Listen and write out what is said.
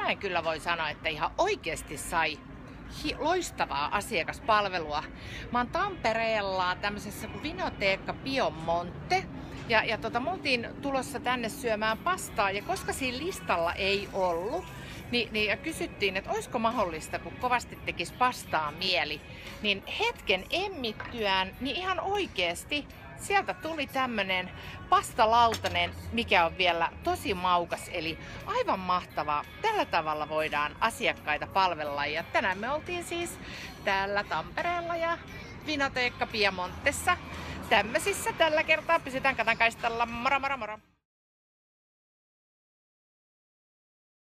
tänään kyllä voi sanoa, että ihan oikeasti sai loistavaa asiakaspalvelua. Mä oon Tampereella tämmöisessä kuin Vinoteekka Piemonte. Ja, ja tota, me oltiin tulossa tänne syömään pastaa ja koska siinä listalla ei ollut, niin, niin ja kysyttiin, että olisiko mahdollista, kun kovasti tekisi pastaa mieli, niin hetken emmittyään, niin ihan oikeasti sieltä tuli tämmönen pastalautanen, mikä on vielä tosi maukas, eli aivan mahtavaa. Tällä tavalla voidaan asiakkaita palvella ja tänään me oltiin siis täällä Tampereella ja Vinoteekka Piemontessa. Tämmöisissä tällä kertaa pysytään katankaistalla. Moro moro moro!